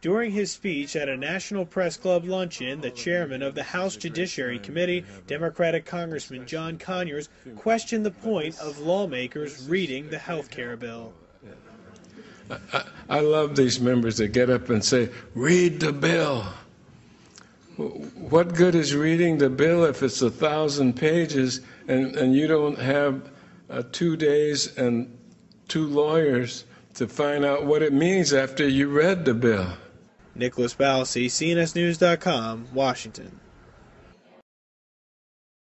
During his speech at a National Press Club luncheon, the chairman of the House Judiciary Committee, Democratic Congressman John Conyers, questioned the point of lawmakers reading the health care bill. I, I love these members that get up and say, read the bill. What good is reading the bill if it's a thousand pages and, and you don't have uh, two days and two lawyers to find out what it means after you read the bill? Nicholas Ballasy, CNSNews.com, Washington.